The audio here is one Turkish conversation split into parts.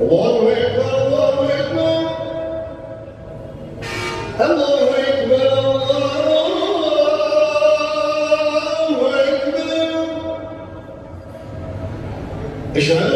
Allahu Akbar, Allahu Akbar. Allahu Akbar, Allahu Akbar. Eşhedü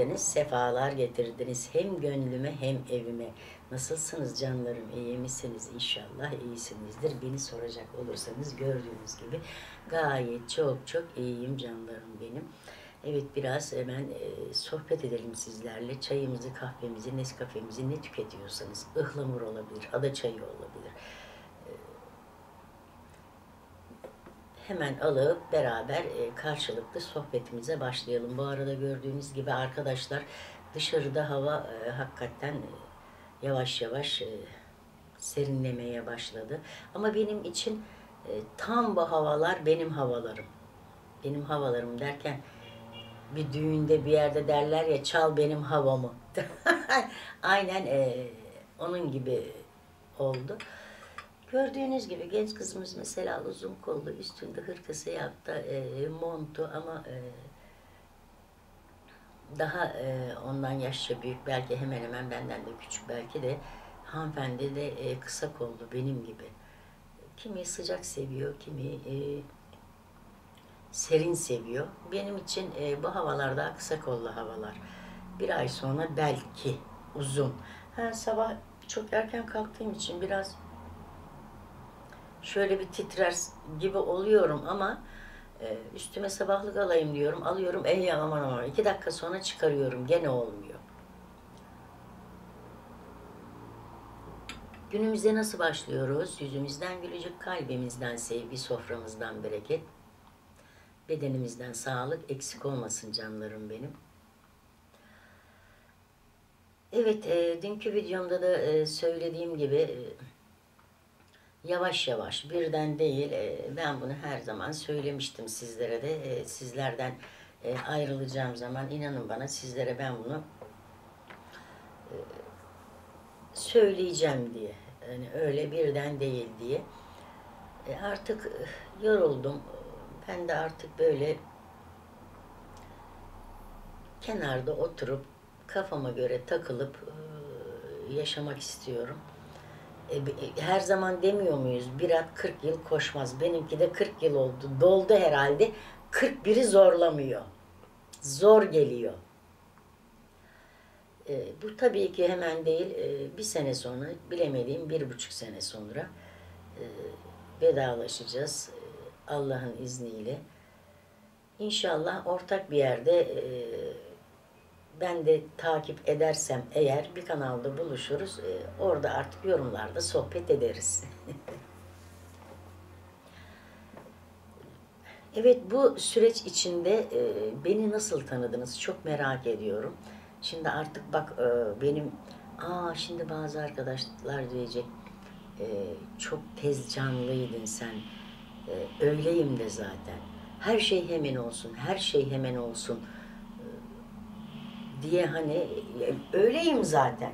geldiniz, sefalar getirdiniz hem gönlüme hem evime. Nasılsınız canlarım, iyi misiniz? İnşallah iyisinizdir. Beni soracak olursanız gördüğünüz gibi gayet çok çok iyiyim canlarım benim. Evet biraz hemen e, sohbet edelim sizlerle. Çayımızı, kahvemizi, Nescafe'mizi ne tüketiyorsanız ıhlamur olabilir, ada çayı olabilir. Hemen alıp beraber e, karşılıklı sohbetimize başlayalım. Bu arada gördüğünüz gibi arkadaşlar dışarıda hava e, hakikaten e, yavaş yavaş serinlemeye başladı. Ama benim için tam bu havalar benim havalarım. Benim havalarım derken bir düğünde bir yerde derler ya çal benim havamı. Aynen e, onun gibi oldu. Gördüğünüz gibi genç kızımız mesela uzun kollu, üstünde hırkası yaptı, e, montu ama e, daha e, ondan yaşça büyük, belki hemen hemen benden de küçük belki de hanımefendi de e, kısa kollu benim gibi. Kimi sıcak seviyor, kimi e, serin seviyor. Benim için e, bu havalar daha kısa kollu havalar. Bir ay sonra belki uzun. Ha, sabah çok erken kalktığım için biraz şöyle bir titrer gibi oluyorum ama e, üstüme sabahlık alayım diyorum. Alıyorum ey aman aman. iki dakika sonra çıkarıyorum. Gene olmuyor. Günümüze nasıl başlıyoruz? Yüzümüzden gülücük, kalbimizden sevgi, soframızdan bereket, bedenimizden sağlık eksik olmasın canlarım benim. Evet, e, dünkü videomda da e, söylediğim gibi e, yavaş yavaş birden değil e, ben bunu her zaman söylemiştim sizlere de. E, sizlerden e, ayrılacağım zaman inanın bana sizlere ben bunu söyleyeceğim diye yani öyle birden değil diye. Artık yoruldum. Ben de artık böyle kenarda oturup kafama göre takılıp yaşamak istiyorum. E, e, her zaman demiyor muyuz? Bir at 40 yıl koşmaz. Benimki de 40 yıl oldu. Doldu herhalde. 41'i zorlamıyor. Zor geliyor. E, bu tabii ki hemen değil. e, bir sene sonra, bilemediğim bir buçuk sene sonra e, vedalaşacağız e, Allah'ın izniyle. İnşallah ortak bir yerde e, ben de takip edersem eğer bir kanalda buluşuruz. E, orada artık yorumlarda sohbet ederiz. Evet bu süreç içinde e, beni nasıl tanıdınız çok merak ediyorum. Şimdi artık bak e, benim aa şimdi bazı arkadaşlar diyecek e, çok tez canlıydın sen. E, öyleyim de zaten. Her şey hemen olsun, her şey hemen olsun diye hani e, öyleyim zaten.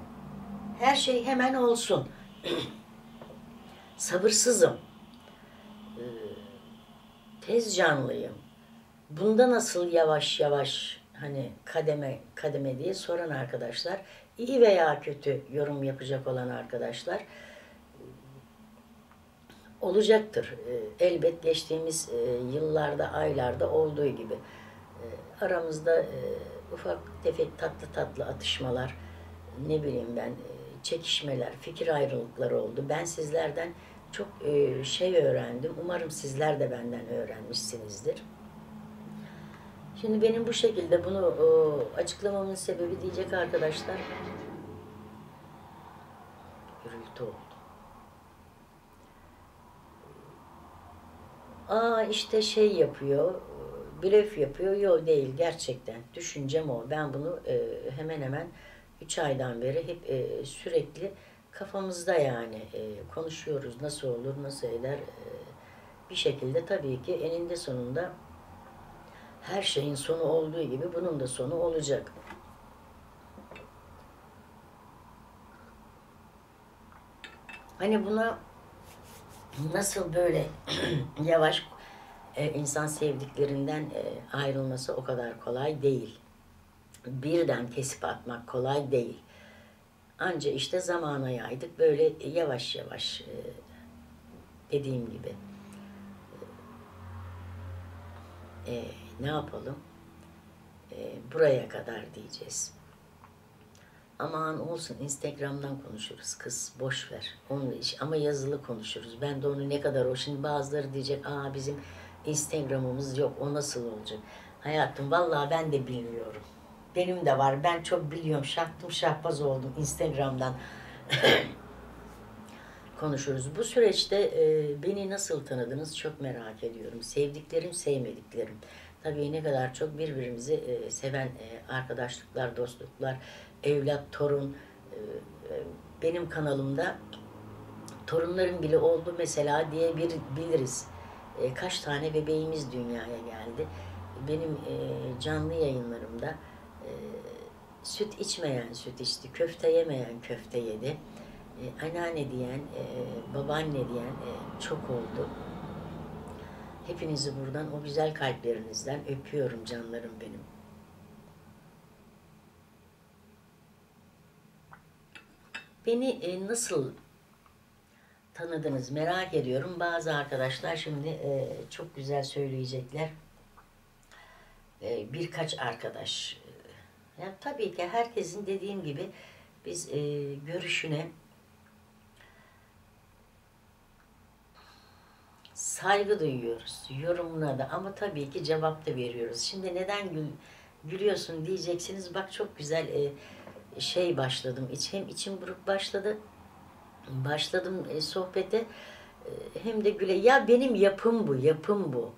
Her şey hemen olsun. Sabırsızım tez canlıyım. Bunda nasıl yavaş yavaş hani kademe kademe diye soran arkadaşlar, iyi veya kötü yorum yapacak olan arkadaşlar olacaktır. Ee, Elbet geçtiğimiz e, yıllarda, aylarda olduğu gibi. Ee, Aramızda e, ufak tefek tatlı tatlı atışmalar, ne bileyim ben, e, çekişmeler, fikir ayrılıkları oldu. Ben sizlerden çok e, şey öğrendim. Umarım sizler de benden öğrenmişsinizdir. Şimdi benim bu şekilde bunu açıklamamın sebebi diyecek arkadaşlar gürültü oldu. Aa işte şey yapıyor, blöf yapıyor. Yok değil gerçekten. Düşüncem o. Ben bunu e, hemen hemen 3 aydan beri hep e, sürekli kafamızda yani e, konuşuyoruz nasıl olur nasıl eder e, bir şekilde tabii ki eninde sonunda her şeyin sonu olduğu gibi bunun da sonu olacak. Hani buna nasıl böyle yavaş e, insan sevdiklerinden e, ayrılması o kadar kolay değil. Birden kesip atmak kolay değil. Anca işte zamana yaydık. Böyle yavaş yavaş e, dediğim gibi e, ne yapalım? E, buraya kadar diyeceğiz. Aman olsun Instagram'dan konuşuruz kız boş ver. Onun iş ama yazılı konuşuruz. Ben de onu ne kadar o şimdi bazıları diyecek aa bizim Instagram'ımız yok o nasıl olacak? Hayatım vallahi ben de bilmiyorum. Benim de var. Ben çok biliyorum. Şahtım şahbaz oldum Instagram'dan. konuşuruz. Bu süreçte e, beni nasıl tanıdınız çok merak ediyorum. Sevdiklerim, sevmediklerim. Tabii ne kadar çok birbirimizi e, seven e, arkadaşlıklar, dostluklar, evlat, torun. E, e, benim kanalımda torunlarım bile oldu mesela diye bir biliriz. E, kaç tane bebeğimiz dünyaya geldi. Benim e, canlı yayınlarımda e, süt içmeyen süt içti, köfte yemeyen köfte yedi. E, anneanne diyen, e, babaanne diyen e, çok oldu. Hepinizi buradan o güzel kalplerinizden öpüyorum canlarım benim. Beni nasıl tanıdınız merak ediyorum. Bazı arkadaşlar şimdi e, çok güzel söyleyecekler. E, birkaç arkadaş. E, yani tabii ki herkesin dediğim gibi biz e, görüşüne saygı duyuyoruz. Yorumuna da ama tabii ki cevap da veriyoruz. Şimdi neden gül, gülüyorsun diyeceksiniz. Bak çok güzel e, şey başladım. İç, hem içim buruk başladı. Başladım e, sohbete. E, hem de güle. Ya benim yapım bu, yapım bu.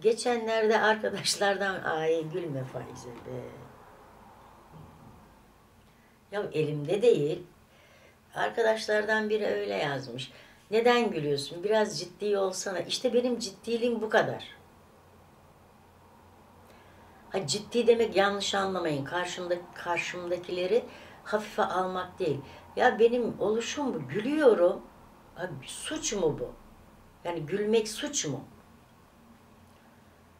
Geçenlerde arkadaşlardan ay gülme Faize be. Ya elimde değil. Arkadaşlardan biri öyle yazmış. Neden gülüyorsun? Biraz ciddi olsana. İşte benim ciddiliğim bu kadar. Ha, ciddi demek yanlış anlamayın. Karşımda, karşımdakileri hafife almak değil. Ya benim oluşum bu. Gülüyorum. Ha, suç mu bu? Yani gülmek suç mu?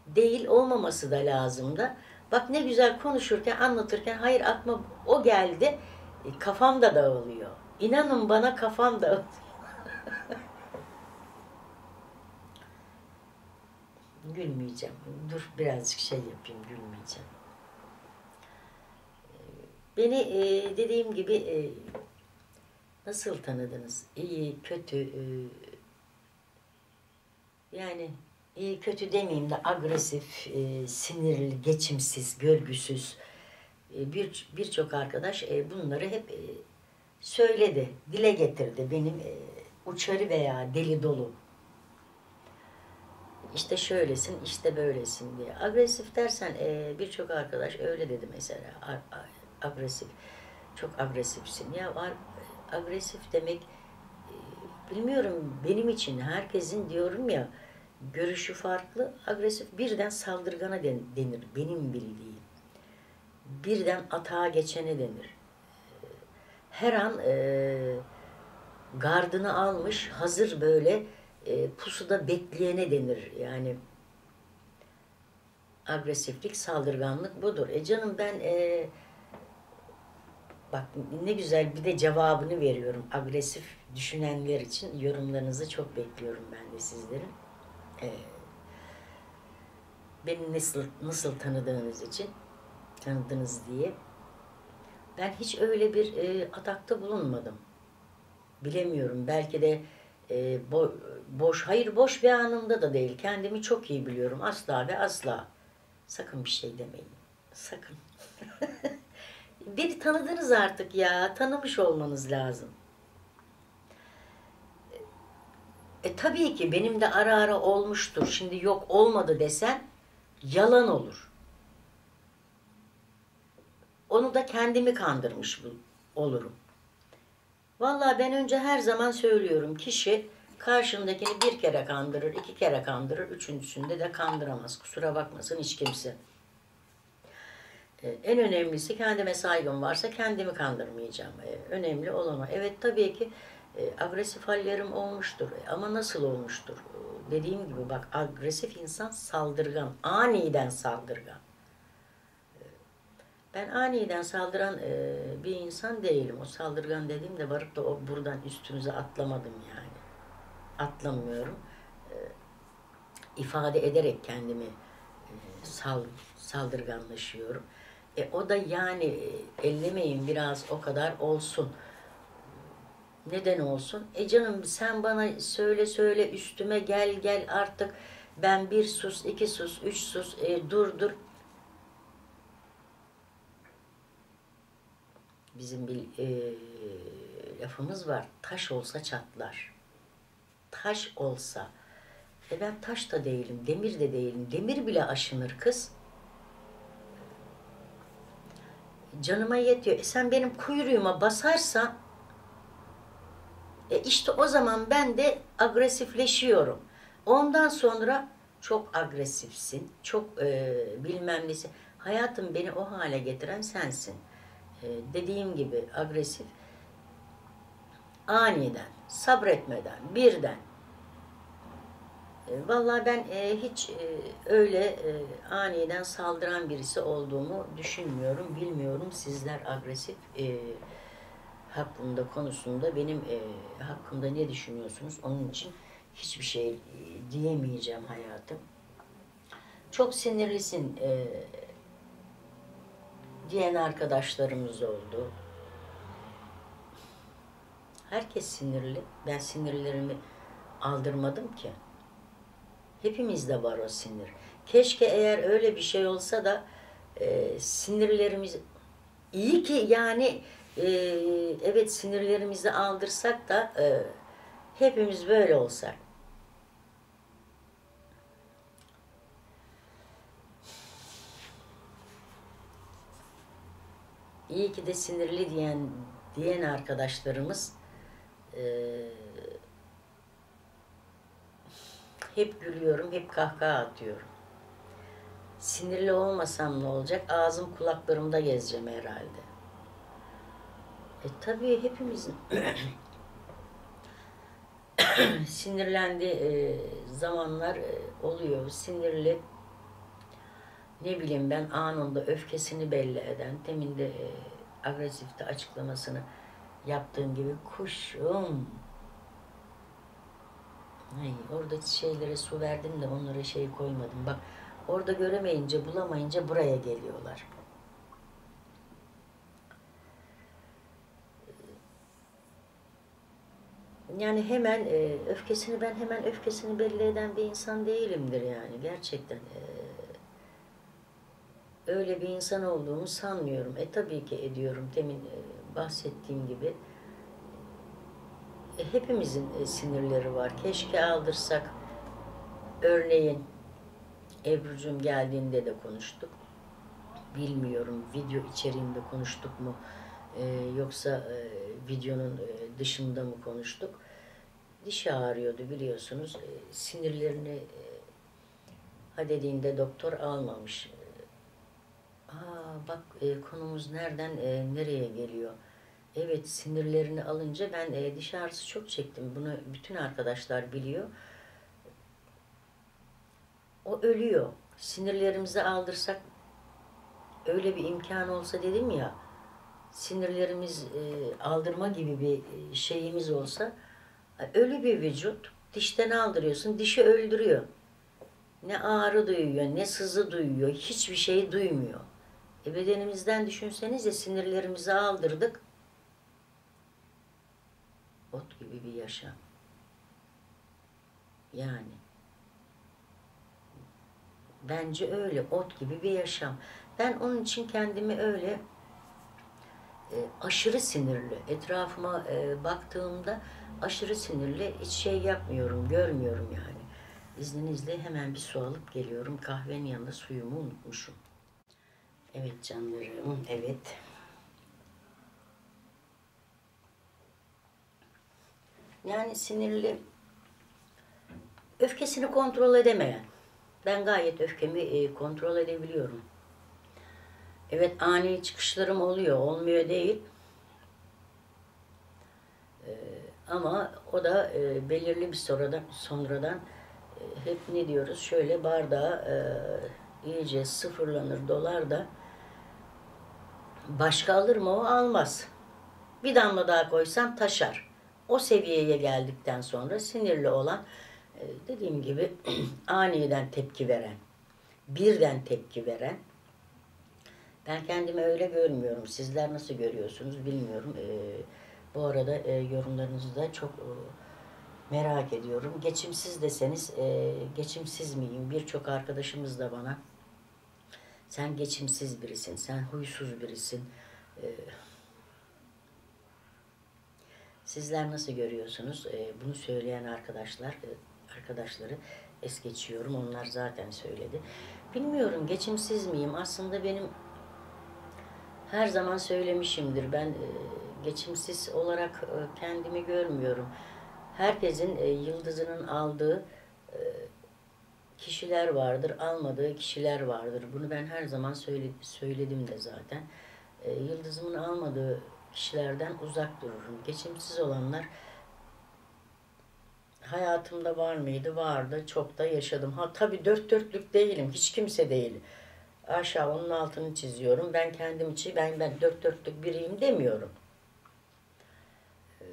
Değil olmaması da lazım da. Bak ne güzel konuşurken, anlatırken hayır aklıma o geldi. E, kafam da dağılıyor. İnanın bana kafam dağılıyor. Gülmeyeceğim. Dur birazcık şey yapayım, gülmeyeceğim. Beni e, dediğim gibi e, Nasıl tanıdınız? İyi, kötü, e, yani iyi kötü demeyeyim de agresif, e, sinirli, geçimsiz, görgüsüz e, bir birçok arkadaş bunları hep söyledi, dile getirdi. Benim uçarı veya deli dolu. İşte şöylesin, işte böylesin diye. Agresif dersen e, birçok arkadaş öyle dedi mesela. Agresif, çok agresifsin. Ya agresif demek e, bilmiyorum benim için herkesin diyorum ya görüşü farklı. Agresif birden saldırgana den- denir benim bildiğim. Birden atağa geçene denir. Her an e, gardını almış hazır böyle e, pusuda bekleyene denir. Yani agresiflik, saldırganlık budur. E canım ben e, bak ne güzel bir de cevabını veriyorum. Agresif düşünenler için yorumlarınızı çok bekliyorum ben de sizlerin. E, beni nasıl nasıl tanıdığınız için tanıdınız diye. Ben hiç öyle bir e, atakta bulunmadım. Bilemiyorum. Belki de e, bo- boş, hayır boş bir anımda da değil. Kendimi çok iyi biliyorum. Asla ve asla. Sakın bir şey demeyin. Sakın. Beni tanıdınız artık ya. Tanımış olmanız lazım. E tabii ki benim de ara ara olmuştur. Şimdi yok olmadı desen yalan olur. Onu da kendimi kandırmış olurum. Vallahi ben önce her zaman söylüyorum. Kişi karşındakini bir kere kandırır, iki kere kandırır, üçüncüsünde de kandıramaz. Kusura bakmasın hiç kimse. Ee, En önemlisi kendime saygım varsa kendimi kandırmayacağım. Ee, Önemli olan. Evet tabii ki e, agresif hallerim olmuştur. E, Ama nasıl olmuştur? Ee, Dediğim gibi bak agresif insan saldırgan. Aniden saldırgan. Ben aniden saldıran e, bir insan değilim. O saldırgan dediğimde varıp da o buradan üstünüze atlamadım yani. Atlamıyorum. İfade ederek kendimi sal, saldırganlaşıyorum. E, o da yani e, ellemeyin biraz o kadar olsun. Neden olsun? E canım sen bana söyle söyle üstüme gel gel artık ben bir sus, iki sus, üç sus, e, dur dur. Bizim bir e, lafımız var. Taş olsa çatlar. Taş olsa. E ben taş da değilim, demir de değilim. Demir bile aşınır kız. Canıma yetiyor. E sen benim kuyruğuma basarsan e işte o zaman ben de agresifleşiyorum. Ondan sonra çok agresifsin, çok e, bilmem nesi. Hayatım beni o hale getiren sensin. E, dediğim gibi agresif, aniden, sabretmeden, birden. E, vallahi ben e, hiç e, öyle e, aniden saldıran birisi olduğumu düşünmüyorum, bilmiyorum. Sizler agresif hakkında konusunda benim e, hakkımda ne düşünüyorsunuz? Onun için hiçbir şey diyemeyeceğim hayatım. Çok sinirlisin diyen arkadaşlarımız oldu. Herkes sinirli. Ben sinirlerimi aldırmadım ki. Hepimizde var o sinir. Keşke eğer öyle bir şey olsa da e, sinirlerimiz iyi ki yani e, evet sinirlerimizi aldırsak da e, hepimiz böyle olsak. İyi ki de sinirli diyen diyen arkadaşlarımız e, hep gülüyorum, hep kahkaha atıyorum. Sinirli olmasam ne olacak? Ağzım kulaklarımda gezeceğim herhalde. E tabii hepimizin sinirlendiği e, zamanlar e, oluyor. Sinirli ne bileyim ben anında öfkesini belli eden, demin de e, agresifte açıklamasını yaptığım gibi kuşum. Ay, orada şeylere su verdim de onlara şey koymadım. Bak orada göremeyince, bulamayınca buraya geliyorlar. Yani hemen e, öfkesini ben hemen öfkesini belli eden bir insan değilimdir yani gerçekten. e, öyle bir insan olduğumu sanmıyorum. E tabii ki ediyorum. Demin e, bahsettiğim gibi. E, hepimizin e, sinirleri var. Keşke aldırsak. Örneğin Ebru'cum geldiğinde de konuştuk. Bilmiyorum video içeriğinde konuştuk mu e, yoksa videonun dışında mı konuştuk. Dişi ağrıyordu biliyorsunuz. Sinirlerini ha dediğinde doktor almamış. Aa bak konumuz nereden nereye geliyor? Evet sinirlerini alınca ben e, diş ağrısı çok çektim. Bunu bütün arkadaşlar biliyor. O ölüyor. Sinirlerimizi aldırsak öyle bir imkan olsa dedim ya sinirlerimiz e, aldırma gibi bir e, şeyimiz olsa ölü bir vücut dişten aldırıyorsun dişi öldürüyor. Ne ağrı duyuyor, ne sızı duyuyor, hiçbir şey duymuyor. E bedenimizden düşünsenize sinirlerimizi aldırdık. Ot gibi bir yaşam. Yani. Bence öyle, ot gibi bir yaşam. Ben onun için kendimi öyle e, aşırı sinirli, etrafıma e, baktığımda aşırı sinirli hiç şey yapmıyorum, görmüyorum yani. İzninizle hemen bir su alıp geliyorum. Kahvenin yanında suyumu unutmuşum. Evet canlarım, evet. Yani sinirli, öfkesini kontrol edemeyen. Ben gayet öfkemi e, kontrol edebiliyorum. Evet ani çıkışlarım oluyor, olmuyor değil. Ee, ama o da e, belirli bir sonradan, sonradan e, hep ne diyoruz? Şöyle bardağı e, iyice sıfırlanır, dolar da başka alır mı o? Almaz. Bir damla daha koysam taşar. O seviyeye geldikten sonra sinirli olan e, dediğim gibi aniden tepki veren, birden tepki veren ben kendimi öyle görmüyorum. Sizler nasıl görüyorsunuz bilmiyorum. Ee, bu arada e, yorumlarınızı da çok e, merak ediyorum. Geçimsiz deseniz e, geçimsiz miyim? Birçok arkadaşımız da bana sen geçimsiz birisin, sen huysuz birisin. E, sizler nasıl görüyorsunuz? E, bunu söyleyen arkadaşlar, e, arkadaşları es geçiyorum. Onlar zaten söyledi. Bilmiyorum geçimsiz miyim? Aslında benim her zaman söylemişimdir. Ben e, geçimsiz olarak e, kendimi görmüyorum. Herkesin yıldızının aldığı kişiler vardır, almadığı kişiler vardır. Bunu ben her zaman söyle, söyledim de zaten. Yıldızımın almadığı kişilerden uzak dururum. Geçimsiz olanlar hayatımda var mıydı? Vardı. Çok da yaşadım. Ha tabii dört dörtlük değilim. Hiç kimse değil aşağı onun altını çiziyorum. Ben kendim için ben ben dört dörtlük biriyim demiyorum. Ee,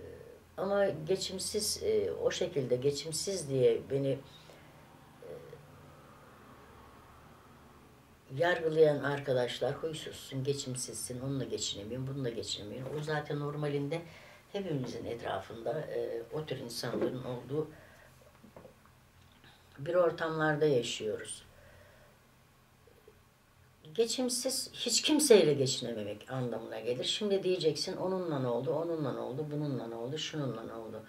ama geçimsiz e, o şekilde geçimsiz diye beni yargılayan arkadaşlar huysuzsun, geçimsizsin, onunla geçinemiyorum, bununla geçinemiyorum. O zaten normalinde hepimizin etrafında e, o tür insanların olduğu bir ortamlarda yaşıyoruz geçimsiz hiç kimseyle geçinememek anlamına gelir. Şimdi diyeceksin onunla ne oldu, onunla ne oldu, bununla ne oldu, şununla ne oldu.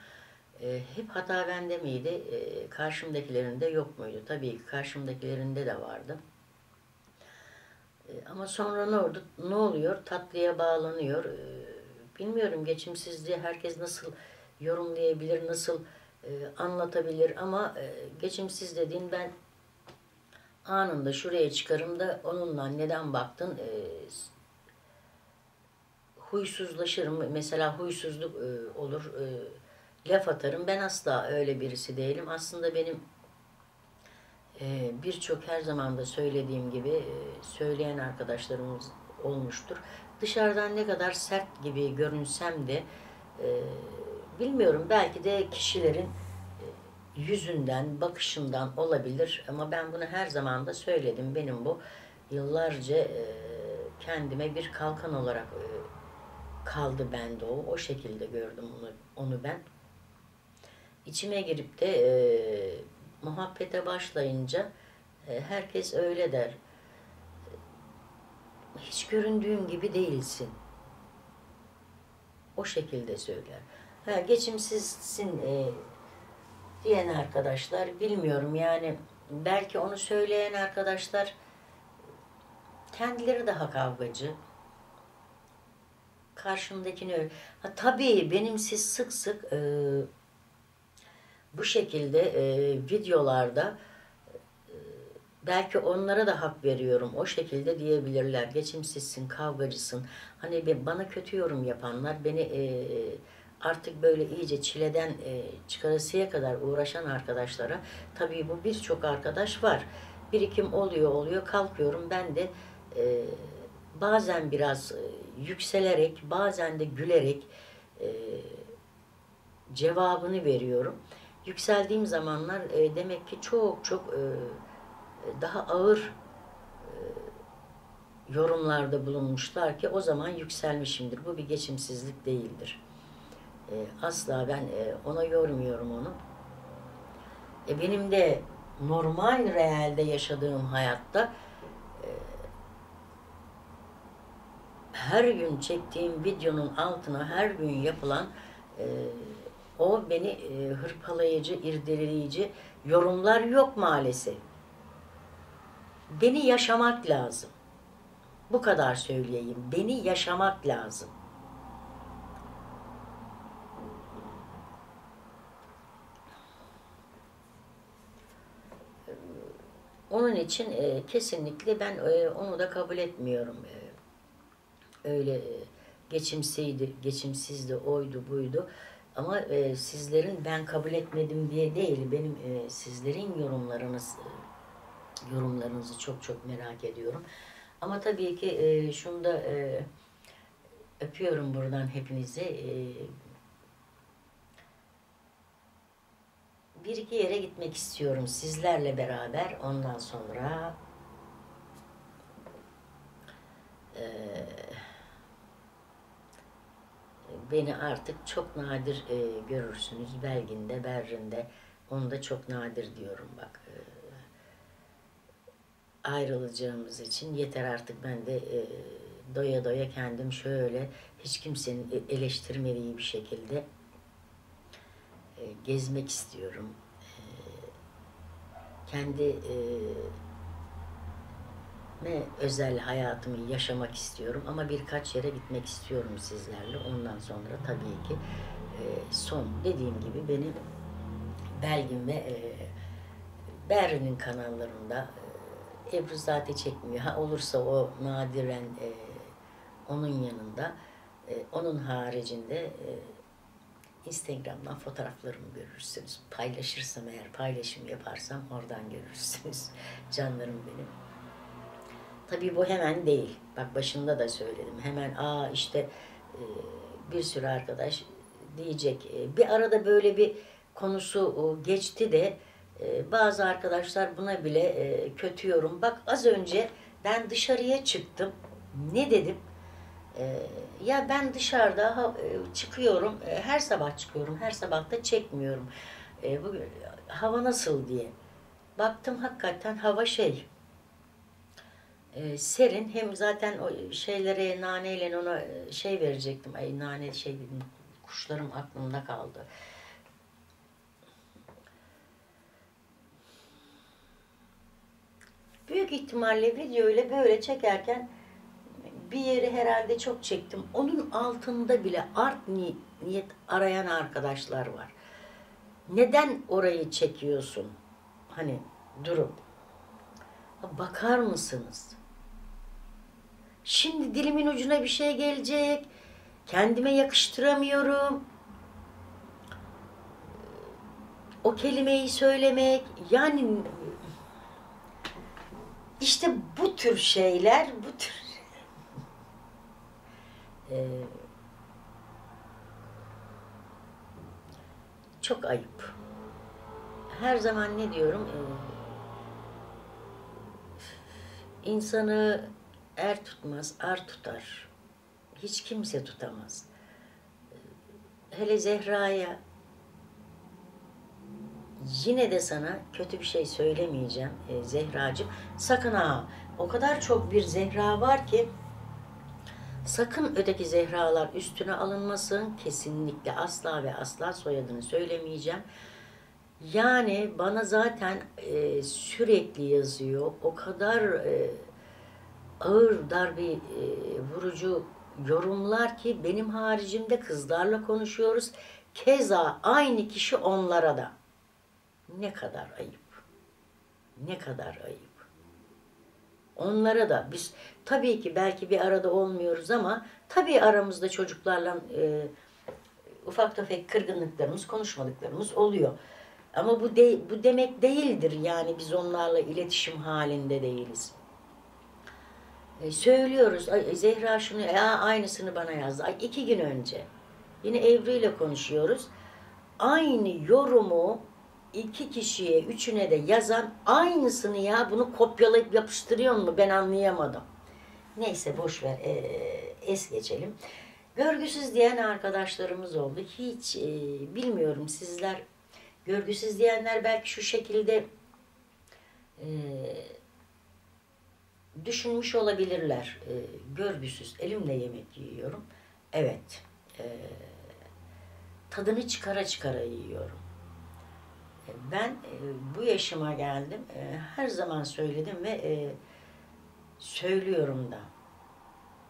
E, hep hata bende miydi, e, karşımdakilerinde yok muydu? Tabii ki karşımdakilerinde de vardı. E, ama sonra ne oldu? Ne oluyor? Tatlıya bağlanıyor. E, bilmiyorum geçimsizliği herkes nasıl yorumlayabilir, nasıl e, anlatabilir ama e, geçimsiz dediğin ben anında şuraya çıkarım da onunla neden baktın e, huysuzlaşırım. Mesela huysuzluk olur. Laf atarım. Ben asla öyle birisi değilim. Aslında benim birçok her zaman da söylediğim gibi e, söyleyen arkadaşlarımız olmuştur. Dışarıdan ne kadar sert gibi görünsem de e, bilmiyorum belki de kişilerin yüzünden, bakışından olabilir ama ben bunu her zaman da söyledim. Benim bu yıllarca e, kendime bir kalkan olarak e, kaldı bende o. O şekilde gördüm onu, onu ben. içime girip de e, muhabbete başlayınca e, herkes öyle der. Hiç göründüğün gibi değilsin. O şekilde söyler. Ha, geçimsizsin e, diyen arkadaşlar bilmiyorum yani belki onu söyleyen arkadaşlar kendileri daha kavgacı. Karşımdakini öyle. Ha, tabii benim siz sık sık e, bu şekilde e, videolarda e, belki onlara da hak veriyorum. O şekilde diyebilirler. Geçimsizsin, kavgacısın. Hani bana kötü yorum yapanlar, beni e, artık böyle iyice çileden e, çıkarasıya kadar uğraşan arkadaşlara tabii bu birçok arkadaş var. Birikim oluyor oluyor kalkıyorum ben de e, bazen biraz e, yükselerek bazen de gülerek e, cevabını veriyorum. Yükseldiğim zamanlar e, demek ki çok çok e, daha ağır e, yorumlarda bulunmuşlar ki o zaman yükselmişimdir. Bu bir geçimsizlik değildir. E, asla ben e, ona yormuyorum onu. E, benim de normal realde yaşadığım hayatta e, her gün çektiğim videonun altına her gün yapılan e, o beni e, hırpalayıcı, irdeleyici yorumlar yok maalesef. Beni yaşamak lazım. Bu kadar söyleyeyim. Beni yaşamak lazım. Onun için e, kesinlikle ben e, onu da kabul etmiyorum. E, öyle e, geçimsizdi, geçimsizdi, oydu, buydu. Ama e, sizlerin ben kabul etmedim diye değil, benim e, sizlerin yorumlarınız e, yorumlarınızı çok çok merak ediyorum. Ama tabii ki e, şunu da e, öpüyorum buradan hepinize. E, bir iki yere gitmek istiyorum sizlerle beraber. Ondan sonra e, beni artık çok nadir e, görürsünüz. Belgin'de, Berrin'de. Onu da çok nadir diyorum bak. E, ayrılacağımız için yeter artık ben de e, doya doya kendim şöyle hiç kimsenin e- eleştirmediği bir şekilde e, gezmek istiyorum. E, kendi e, ne özel hayatımı yaşamak istiyorum ama birkaç yere gitmek istiyorum sizlerle. Ondan sonra tabii ki e, son dediğim gibi benim Belgin ve e, Berrin'in kanallarında e, Ebru zaten çekmiyor. Ha olursa o nadiren e, onun yanında e, onun haricinde e, Instagram'dan fotoğraflarımı görürsünüz. Paylaşırsam eğer paylaşım yaparsam oradan görürsünüz. Canlarım benim. Tabii bu hemen değil. Bak başında da söyledim. Hemen aa işte e, bir sürü arkadaş diyecek. E, bir arada böyle bir konusu e, geçti de bazı arkadaşlar buna bile kötü yorum. Bak az önce ben dışarıya çıktım. Ne dedim? Ya ben dışarıda çıkıyorum. Her sabah çıkıyorum. Her sabah da çekmiyorum. Bugün hava nasıl diye. Baktım hakikaten hava şey e, serin hem zaten o şeylere naneyle ona e, şey verecektim. Ay nane şey dedim. Kuşlarım aklımda kaldı. Büyük ihtimalle video ile böyle çekerken bir yeri herhalde çok çektim. Onun altında bile art ni- niyet arayan arkadaşlar var. Neden orayı çekiyorsun? Hani durup bakar mısınız? Şimdi dilimin ucuna bir şey gelecek. Kendime yakıştıramıyorum. O kelimeyi söylemek yani işte bu tür şeyler bu tür Ee, çok ayıp. Her zaman ne diyorum? Ee, insanı er tutmaz, ar tutar. Hiç kimse tutamaz. Hele Zehra'ya yine de sana kötü bir şey söylemeyeceğim e, Zehracığım. Sakın ha o kadar çok bir Zehra var ki sakın öteki Zehralar üstüne alınmasın. Kesinlikle asla ve asla soyadını söylemeyeceğim. Yani bana zaten e, sürekli yazıyor. O kadar e, ağır darbe e, vurucu yorumlar ki benim haricimde kızlarla konuşuyoruz. Keza aynı kişi onlara da. Ne kadar ayıp. Ne kadar ayıp. Onlara da biz tabii ki belki bir arada olmuyoruz ama tabii aramızda çocuklarla e, ufak tefek kırgınlıklarımız, konuşmadıklarımız oluyor. Ama bu de, bu demek değildir yani biz onlarla iletişim halinde değiliz. E, söylüyoruz. Ay, Zehra şunu ya aynısını bana yazdı. Ay, iki gün önce. Yine Evri ile konuşuyoruz. Aynı yorumu iki kişiye, üçüne de yazan aynısını ya bunu kopyalayıp yapıştırıyor mu ben anlayamadım. Neyse boş ver e, es geçelim. Görgüsüz diyen arkadaşlarımız oldu. Hiç e, bilmiyorum sizler görgüsüz diyenler belki şu şekilde e, düşünmüş olabilirler. E, görgüsüz, elimle yemek yiyorum. Evet, e, tadını çıkara çıkara yiyorum. E, Ben e, bu yaşıma geldim. E, her zaman söyledim ve e, söylüyorum da.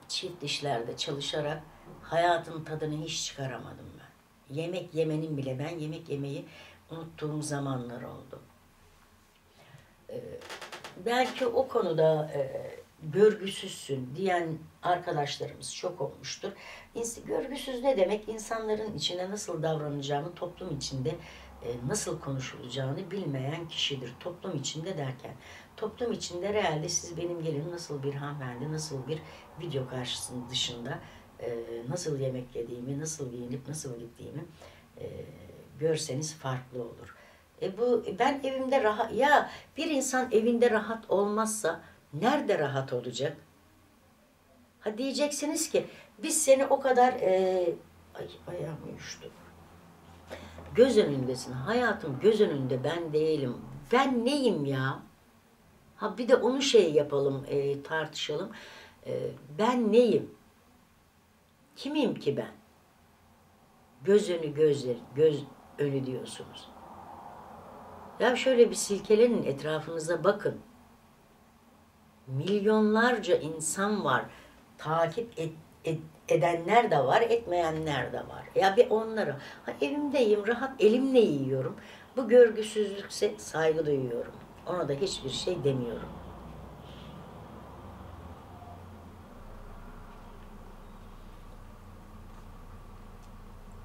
Çift işlerde çalışarak hayatın tadını hiç çıkaramadım ben. Yemek yemenin bile ben yemek yemeyi unuttuğum zamanlar oldu. E, belki o konuda e, görgüsüzsün diyen arkadaşlarımız çok olmuştur. İns- Görgüsüz ne demek? İnsanların içine nasıl davranacağını, toplum içinde e, nasıl konuşulacağını bilmeyen kişidir. Toplum içinde derken, toplum içinde realde siz benim gelin nasıl bir hanımefendi, nasıl bir video karşısında dışında e, nasıl yemek yediğimi, nasıl giyinip nasıl gittiğimi e, görseniz farklı olur. E bu ben evimde rahat ya bir insan evinde rahat olmazsa nerede rahat olacak? Ha diyeceksiniz ki biz seni o kadar e, ay ayağım uyuştu. Göz önündesin. Hayatım göz önünde ben değilim. Ben neyim ya? Ha bir de onu şey yapalım, e, tartışalım. E, ben neyim? Kimim ki ben? Göz önü gözler, göz önü diyorsunuz. Ya şöyle bir silkelenin etrafınıza bakın. Milyonlarca insan var. Takip et, et- edenler de var, etmeyenler de var. Ya bir onlara. Ha, evimdeyim, rahat elimle yiyorum. Bu görgüsüzlükse saygı duyuyorum. Ona da hiçbir şey demiyorum.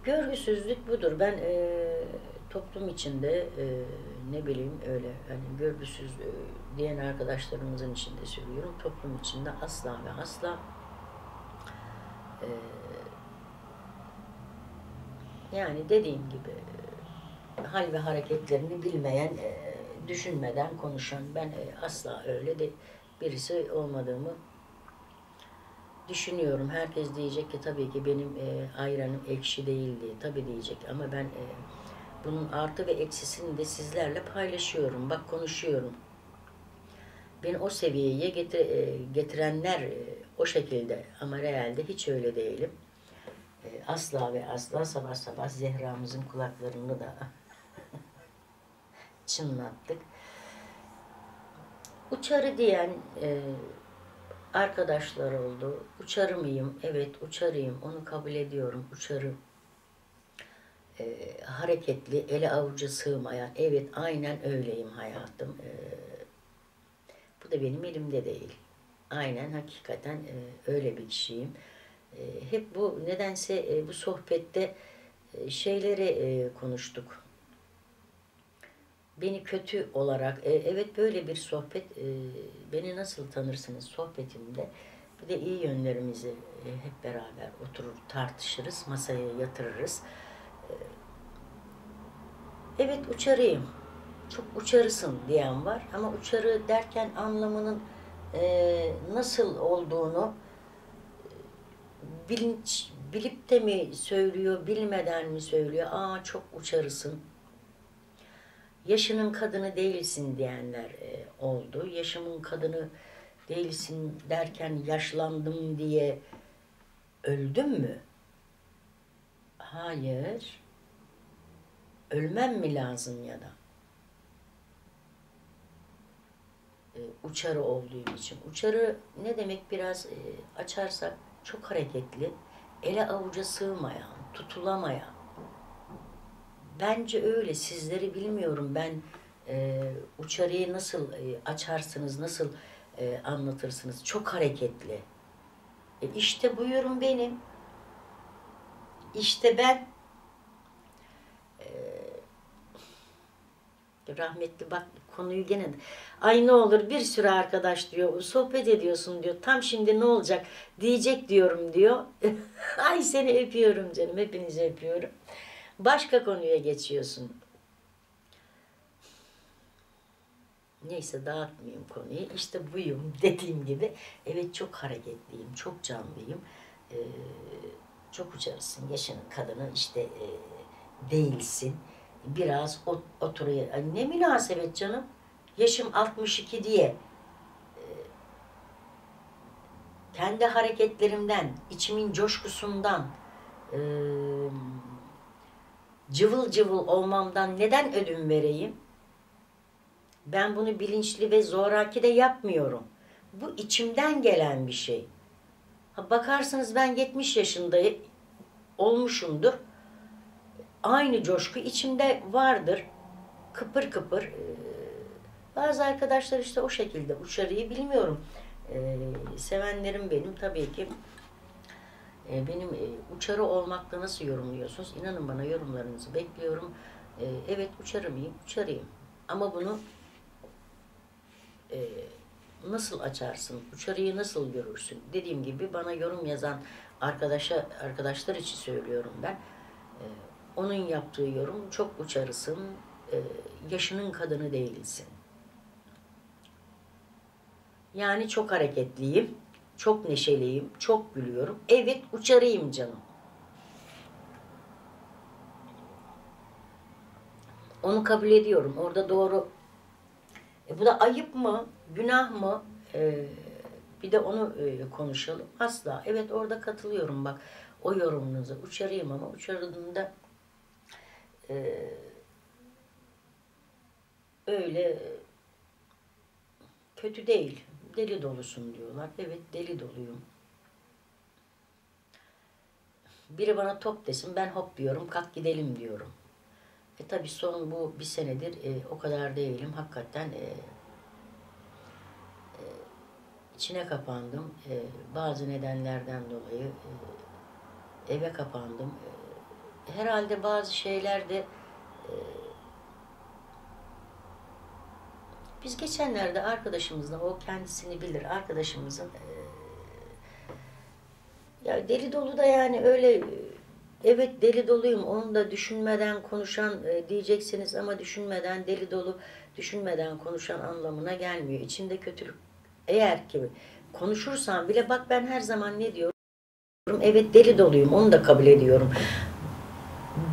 Görgüsüzlük budur. Ben e, toplum içinde e, ne bileyim öyle hani görgüsüz e, diyen arkadaşlarımızın içinde söylüyorum. Toplum içinde asla ve asla e, yani dediğim gibi e, hal ve hareketlerini bilmeyen, e, düşünmeden konuşan ben e, asla öyle de birisi olmadığımı düşünüyorum. Herkes diyecek ki tabii ki benim e, ayranım ekşi değildi. Tabii diyecek ama ben e, bunun artı ve eksisini de sizlerle paylaşıyorum. Bak konuşuyorum. Beni o seviyeye getir, e, getirenler e, o şekilde ama realde hiç öyle değilim. E, asla ve asla sabah sabah Zehra'mızın kulaklarını da çınlattık. Uçarı diyen e, arkadaşlar oldu. Uçarı mıyım? Evet uçarıyım. Onu kabul ediyorum. Uçarı. E, hareketli, ele avuca sığmayan. Evet aynen öyleyim hayatım. E, bu da benim elimde değil. Aynen hakikaten e, öyle bir kişiyim. E, hep bu nedense e, bu sohbette e, şeyleri e, konuştuk beni kötü olarak e, evet böyle bir sohbet e, beni nasıl tanırsınız sohbetimde bir de iyi yönlerimizi e, hep beraber oturur tartışırız masaya yatırırız E, evet uçarıyım çok uçarısın diyen var ama uçarı derken anlamının e, nasıl olduğunu e, bilinç bilip de mi söylüyor bilmeden mi söylüyor aa çok uçarısın yaşının kadını değilsin diyenler e, oldu. Yaşımın kadını değilsin derken yaşlandım diye öldüm mü? Hayır. Ölmem mi lazım ya da? E, uçarı olduğum için. Uçarı ne demek biraz e, açarsak çok hareketli, ele avuca sığmayan, tutulamayan. Bence öyle. Sizleri bilmiyorum. Ben e, uçarıyı nasıl e, açarsınız, nasıl e, anlatırsınız? Çok hareketli. E, işte bu benim. İşte ben e, rahmetli bak konuyu gene ay ne olur bir sürü arkadaş diyor sohbet ediyorsun diyor tam şimdi ne olacak diyecek diyorum diyor. Ay seni öpüyorum canım hepinizi öpüyorum. Başka konuya geçiyorsun. Neyse dağıtmayayım konuyu. İşte buyum dediğim gibi. Evet çok hareketliyim çok canlıyım. Ee, çok uçarsın yaşının kadını işte e, değilsin biraz ot, oturuyor. Ay ne münasebet canım. Yaşım 62 diye e, kendi hareketlerimden, içimin coşkusundan, e, cıvıl cıvıl olmamdan neden ödün vereyim? Ben bunu bilinçli ve zoraki de yapmıyorum. Bu içimden gelen bir şey. Bakarsınız ben 70 yaşında olmuşumdur aynı coşku içimde vardır. Kıpır kıpır. Ee, bazı arkadaşlar işte o şekilde uçarıyı bilmiyorum. Ee, sevenlerim benim tabii ki. Ee, benim e, uçarı olmakta nasıl yorumluyorsunuz? İnanın bana yorumlarınızı bekliyorum. Evet uçarı mıyım? Uçarıyım. Ama bunu e, nasıl açarsın? Uçarıyı nasıl görürsün? Dediğim gibi bana yorum yazan arkadaşa arkadaşlar için söylüyorum ben. Ee, onun yaptığı yorum çok uçarısın, e, yaşının kadını değilsin. Yani çok hareketliyim, çok neşeliyim, çok gülüyorum. Evet uçarıyım canım. Onu kabul ediyorum. Orada doğru. E bu da ayıp mı? Günah mı? E, bir de onu e, konuşalım. Asla. Evet orada katılıyorum bak. O yorumunuza uçarıyım ama uçarıldığında e, öyle kötü değil. Deli dolusun diyorlar. Evet deli doluyum. Biri bana top desin ben hop diyorum kalk gidelim diyorum. E tabi son bu bir senedir e, o kadar değilim. Hakikaten e, içine kapandım. E, bazı nedenlerden dolayı e, eve kapandım. E, herhalde bazı şeylerde e, biz geçenlerde arkadaşımızla o kendisini bilir arkadaşımızın e, ya deli dolu da yani öyle evet deli doluyum onu da düşünmeden konuşan e, diyeceksiniz ama düşünmeden deli dolu düşünmeden konuşan anlamına gelmiyor. İçinde kötülük eğer ki konuşursan bile bak ben her zaman ne diyorum? Evet deli doluyum onu da kabul ediyorum.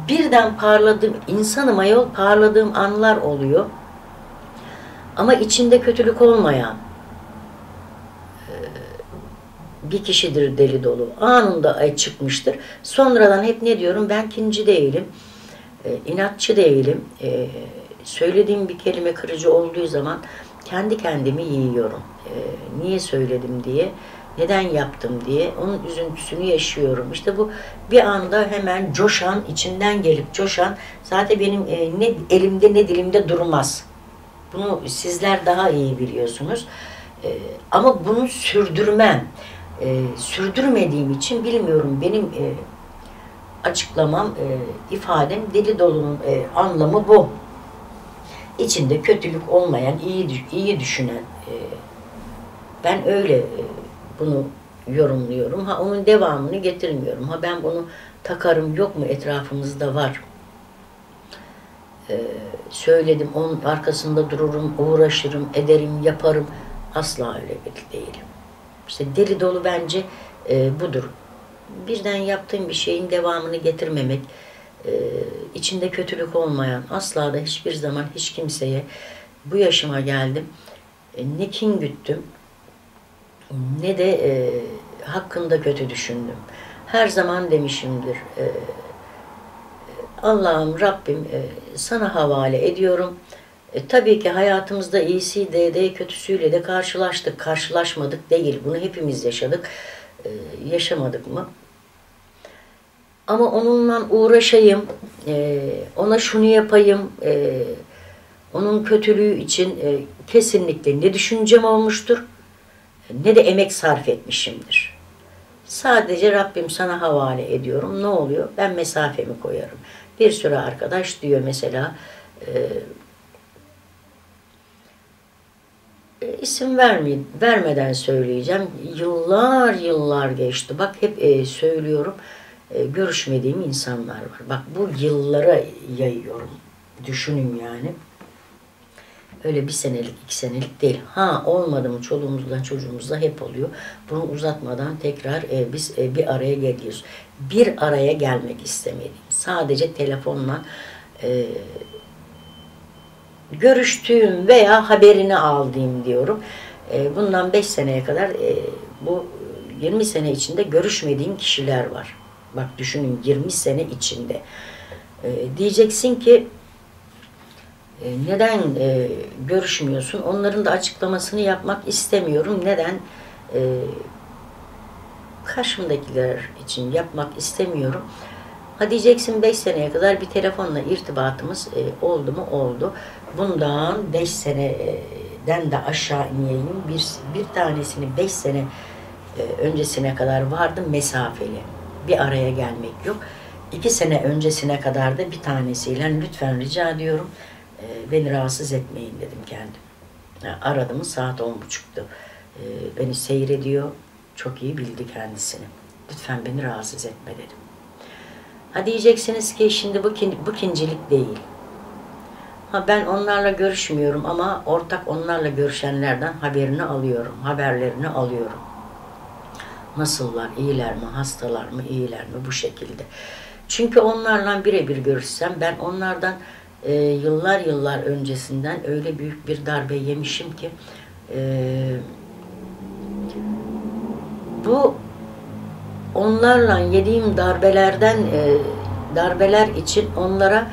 Birden parladığım insanım ayol parladığım anlar oluyor. Ama içinde kötülük olmayan bir kişidir deli dolu. Anında ay çıkmıştır. Sonradan hep ne diyorum? Ben kinci değilim. İnatçı değilim. Söylediğim bir kelime kırıcı olduğu zaman kendi kendimi yiyorum. E, niye söyledim diye, neden yaptım diye onun üzüntüsünü yaşıyorum. İşte bu bir anda hemen coşan, içinden gelip coşan zaten benim e, ne elimde ne dilimde durmaz. Bunu sizler daha iyi biliyorsunuz. E, ama bunu sürdürmem. E, sürdürmediğim için bilmiyorum. Benim e, açıklamam, e, ifadem deli dolunun e, anlamı bu. İçinde kötülük olmayan, iyi iyi düşünen. E, ben öyle e, bunu yorumluyorum. Ha onun devamını getirmiyorum. Ha ben bunu takarım yok mu etrafımızda var. Ee, söyledim onun arkasında dururum, uğraşırım, ederim, yaparım. Asla öyle bir değilim. İşte deli dolu bence e, budur. Birden yaptığım bir şeyin devamını getirmemek, e, içinde kötülük olmayan, asla da hiçbir zaman hiç kimseye bu yaşıma geldim. e, ne kin güttüm, ne de e, hakkında kötü düşündüm. Her zaman demişimdir, e, Allah'ım Rabbim e, sana havale ediyorum. E, tabii ki hayatımızda iyisiyle de kötüsüyle de karşılaştık. Karşılaşmadık değil. Bunu hepimiz yaşadık. E, yaşamadık mı? Ama onunla uğraşayım, e, ona şunu yapayım, e, onun kötülüğü için e, kesinlikle ne düşüncem olmuştur, ne de emek sarf etmişimdir. Sadece Rabbim sana havale ediyorum. Ne oluyor? Ben mesafemi koyarım. Bir sürü arkadaş diyor mesela, e, e, isim vermeyeyim, vermeden söyleyeceğim. Yıllar yıllar geçti. Bak hep e, söylüyorum. E, görüşmediğim insanlar var. Bak bu yıllara yayıyorum. Düşünün yani. Öyle bir senelik, iki senelik değil. Ha olmadı mı çoluğumuzla çocuğumuzla hep oluyor. Bunu uzatmadan tekrar e, biz e, bir araya geliyoruz. Bir araya gelmek istemeliyim. Sadece telefonla e, görüştüğüm veya haberini aldığım diyorum. E, bundan 5 seneye kadar e, bu 20 sene içinde görüşmediğim kişiler var. Bak düşünün 20 sene içinde. E, diyeceksin ki e, neden e, görüşmüyorsun? Onların da açıklamasını yapmak istemiyorum. Neden? E, karşımdakiler için yapmak istemiyorum. Ha diyeceksin 5 seneye kadar bir telefonla irtibatımız e, oldu mu? Oldu. Bundan 5 seneden de aşağı ineyim. Bir, bir tanesini 5 sene e, öncesine kadar vardı mesafeli. Bir araya gelmek yok. 2 sene öncesine kadar da bir tanesiyle lütfen rica ediyorum e, beni rahatsız etmeyin dedim kendim. Yani aradım saat on buçuktu. E, beni seyrediyor. Çok iyi bildi kendisini. Lütfen beni rahatsız etme dedim. Ha diyeceksiniz ki şimdi bu, kin, bu kincilik değil. Ha ben onlarla görüşmüyorum ama ortak onlarla görüşenlerden haberini alıyorum. Haberlerini alıyorum. Nasıllar, iyiler mi, hastalar mı, iyiler mi bu şekilde. Çünkü onlarla birebir görüşsem ben onlardan e, yıllar yıllar öncesinden öyle büyük bir darbe yemişim ki e, bu onlarla yediğim darbelerden e, darbeler için onlara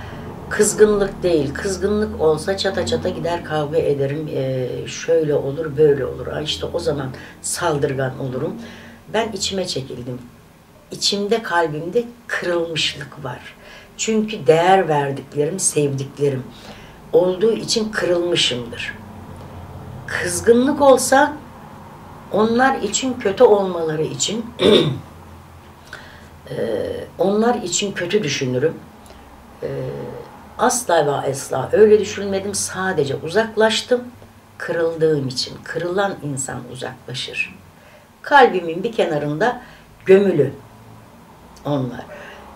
kızgınlık değil. Kızgınlık olsa çata çata gider kavga ederim. E, şöyle olur, böyle olur. Ha işte o zaman saldırgan olurum. Ben içime çekildim. İçimde, kalbimde kırılmışlık var. Çünkü değer verdiklerim, sevdiklerim olduğu için kırılmışımdır. Kızgınlık olsa onlar için kötü olmaları için onlar için kötü düşünürüm. Asla ve asla öyle düşünmedim. Sadece uzaklaştım. Kırıldığım için. Kırılan insan uzaklaşır. Kalbimin bir kenarında gömülü onlar.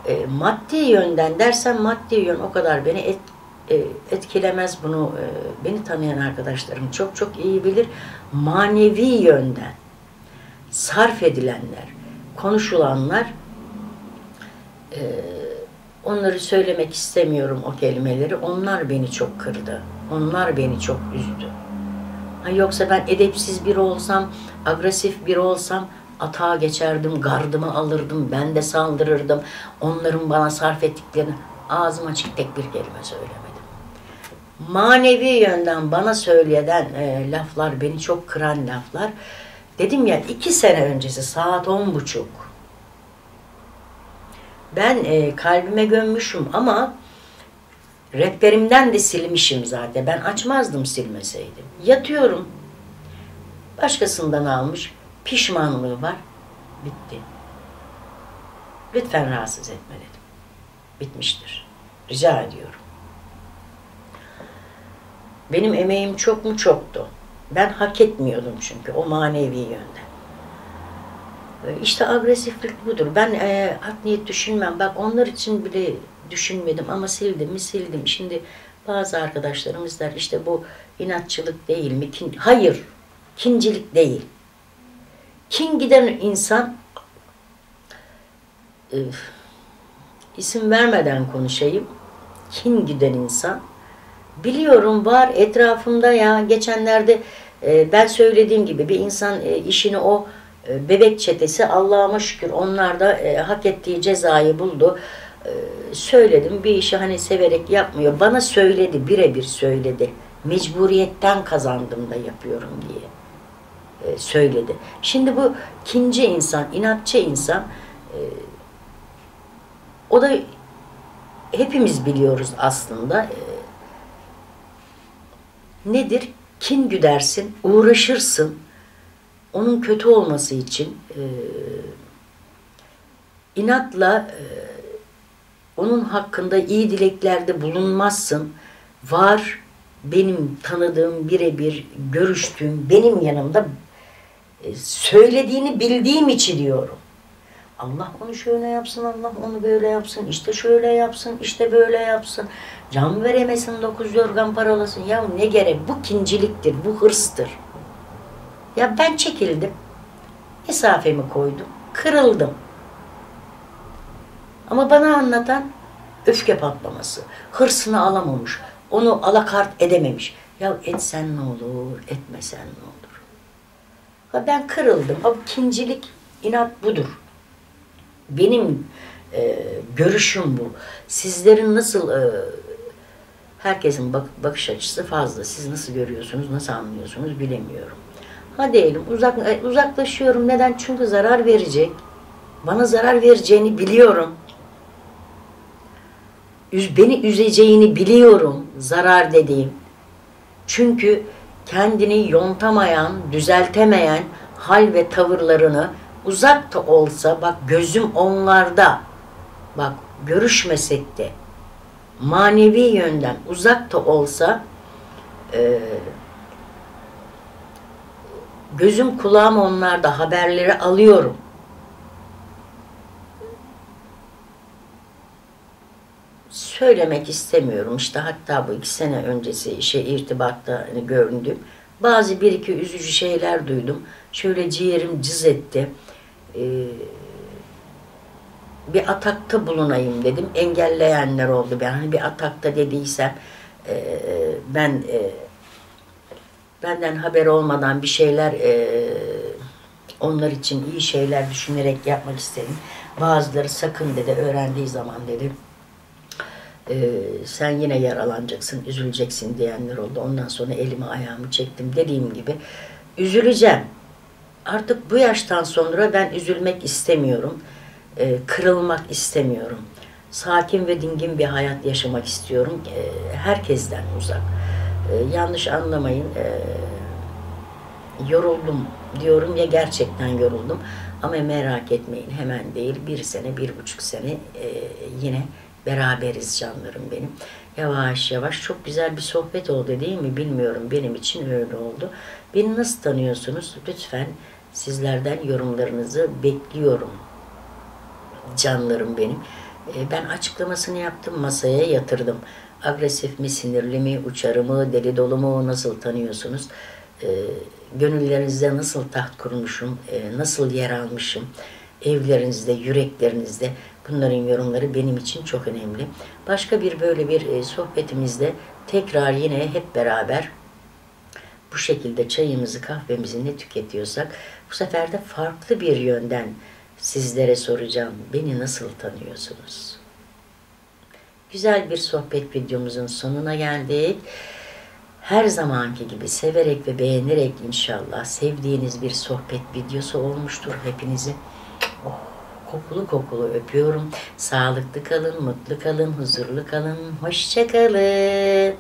E, maddi yönden dersen maddi yön o kadar beni et, e, etkilemez bunu e, beni tanıyan arkadaşlarım çok çok iyi bilir. Manevi yönden sarf edilenler, konuşulanlar e, onları söylemek istemiyorum o kelimeleri. Onlar beni çok kırdı. Onlar beni çok üzdü. Yoksa ben edepsiz biri olsam, agresif biri olsam atağa geçerdim, gardımı alırdım, ben de saldırırdım. Onların bana sarf ettiklerini ağzım açık tek bir kelime söylemedim. Manevi yönden bana söyleyen e, laflar, beni çok kıran laflar. Dedim ya iki sene öncesi saat on buçuk. Ben e, kalbime gömmüşüm ama rehberimden de silmişim zaten. Ben açmazdım silmeseydim. Yatıyorum. Başkasından almış pişmanlığı var. Bitti. Lütfen rahatsız etme dedim. Bitmiştir. Rica ediyorum. Benim emeğim çok mu çoktu. Ben hak etmiyordum çünkü o manevi yönden. İşte agresiflik budur. Ben e, art niyet düşünmem. Bak onlar için bile düşünmedim ama sildim mi sildim. Şimdi bazı arkadaşlarımız der işte bu inatçılık değil mi? Kin Hayır. Kincilik değil. Kin giden insan isim vermeden konuşayım. Kin güden insan. Biliyorum var etrafımda ya geçenlerde e, ben söylediğim gibi bir insan e, işini o e, bebek çetesi Allah'ıma şükür onlar da e, hak ettiği cezayı buldu. Söyledim bir işi hani severek yapmıyor. Bana söyledi birebir söyledi. Mecburiyetten kazandım da yapıyorum diye e, söyledi. Şimdi bu kinci insan, inatçı insan e, o da hepimiz biliyoruz aslında. E, nedir? Kin güdersin, uğraşırsın. Onun kötü olması için e, inatla onun hakkında iyi dileklerde bulunmazsın. Var benim tanıdığım birebir görüştüğüm benim yanımda e, söylediğini bildiğim için diyorum. Allah onu şöyle yapsın, Allah onu böyle yapsın, işte şöyle yapsın, işte böyle yapsın. Can veremesin, dokuz yorgan paralasın. Ya ne gerek? Bu kinciliktir, bu hırstır. Ya ben çekildim, mesafemi koydum, kırıldım. Ama bana anlatan öfke patlaması, hırsını alamamış, onu alakart edememiş. Ya etsen ne olur, etmesen ne olur. Ha ben kırıldım. Ha kincilik, inat budur. Benim e, görüşüm bu. Sizlerin nasıl e, herkesin bak, bakış açısı fazla. Siz nasıl görüyorsunuz, nasıl anlıyorsunuz bilemiyorum. Ha diyelim uzak, e, uzaklaşıyorum. Neden? Çünkü zarar verecek. Bana zarar vereceğini biliyorum. Beni üzeceğini biliyorum zarar dediğim. Çünkü kendini yontamayan, düzeltemeyen hal ve tavırlarını uzak da olsa bak gözüm onlarda. Bak görüşmesek de manevi yönden uzak da olsa e, gözüm kulağım onlarda haberleri alıyorum. Söylemek istemiyorum. İşte hatta bu iki sene öncesi işe irtibatta hani göründüm. Bazı bir iki üzücü şeyler duydum. Şöyle ciğerim cız etti. Ee, bir atakta bulunayım dedim. Engelleyenler oldu. Ben hani bir atakta dediysem e, ben e, benden haber olmadan bir şeyler e, onlar için iyi şeyler düşünerek yapmak istedim. Bazıları sakın dedi öğrendiği zaman dedi e, sen yine yaralanacaksın, üzüleceksin diyenler oldu. Ondan sonra elimi ayağımı çektim dediğim gibi üzüleceğim. Artık bu yaştan sonra ben üzülmek istemiyorum. E, kırılmak istemiyorum. Sakin ve dingin bir hayat yaşamak istiyorum. E, herkesten uzak. E, yanlış anlamayın. E, yoruldum diyorum ya gerçekten yoruldum. Ama merak etmeyin hemen değil bir sene, bir buçuk sene e, yine beraberiz canlarım benim. Yavaş yavaş çok güzel bir sohbet oldu değil mi bilmiyorum. Benim için öyle oldu. Beni nasıl tanıyorsunuz? Lütfen sizlerden yorumlarınızı bekliyorum. Canlarım benim. E, Ben açıklamasını yaptım, masaya yatırdım. Agresif mi, sinirli mi, uçarı mı, deli dolu mu, nasıl tanıyorsunuz? E, Gönüllerinizde nasıl taht kurmuşum, e, nasıl yer almışım, evlerinizde, yüreklerinizde bunların yorumları benim için çok önemli. Başka bir böyle bir e, sohbetimizde tekrar yine hep beraber bu şekilde çayımızı kahvemizi ne tüketiyorsak bu sefer de farklı bir yönden sizlere soracağım. Beni nasıl tanıyorsunuz? Güzel bir sohbet videomuzun sonuna geldik. Her zamanki gibi severek ve beğenerek inşallah sevdiğiniz bir sohbet videosu olmuştur hepinizi. Oh, kokulu kokulu öpüyorum. Sağlıklı kalın, mutlu kalın, huzurlu kalın. Hoşça kalın.